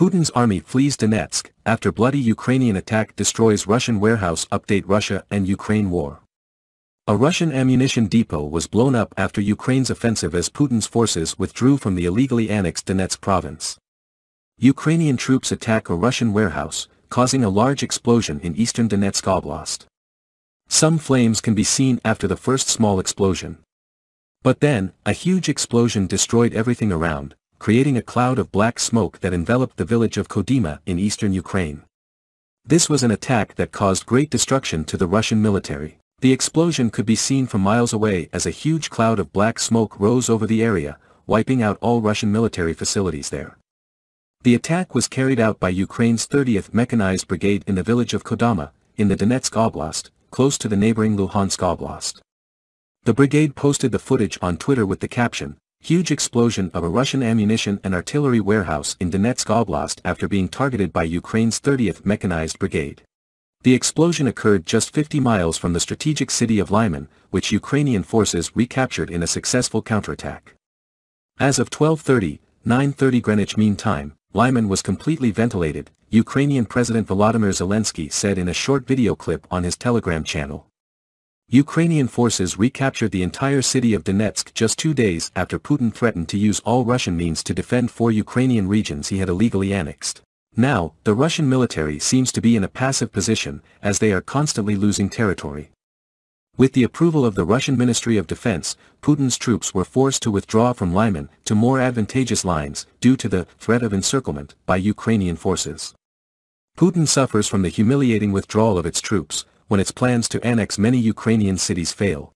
Putin's army flees Donetsk, after bloody Ukrainian attack destroys Russian warehouse update Russia and Ukraine war. A Russian ammunition depot was blown up after Ukraine's offensive as Putin's forces withdrew from the illegally annexed Donetsk province. Ukrainian troops attack a Russian warehouse, causing a large explosion in eastern Donetsk Oblast. Some flames can be seen after the first small explosion. But then, a huge explosion destroyed everything around, creating a cloud of black smoke that enveloped the village of Kodema in eastern Ukraine. This was an attack that caused great destruction to the Russian military. The explosion could be seen from miles away as a huge cloud of black smoke rose over the area, wiping out all Russian military facilities there. The attack was carried out by Ukraine's 30th Mechanized Brigade in the village of Kodama, in the Donetsk Oblast, close to the neighboring Luhansk Oblast. The brigade posted the footage on Twitter with the caption, Huge explosion of a Russian ammunition and artillery warehouse in Donetsk Oblast after being targeted by Ukraine's 30th Mechanized Brigade. The explosion occurred just 50 miles from the strategic city of Lyman, which Ukrainian forces recaptured in a successful counterattack. As of 12.30, 9.30 Greenwich Mean Time, Lyman was completely ventilated, Ukrainian President Volodymyr Zelensky said in a short video clip on his Telegram channel. Ukrainian forces recaptured the entire city of Donetsk just two days after Putin threatened to use all Russian means to defend four Ukrainian regions he had illegally annexed. Now, the Russian military seems to be in a passive position, as they are constantly losing territory. With the approval of the Russian Ministry of Defense, Putin's troops were forced to withdraw from Lyman to more advantageous lines due to the threat of encirclement by Ukrainian forces. Putin suffers from the humiliating withdrawal of its troops, when its plans to annex many Ukrainian cities fail.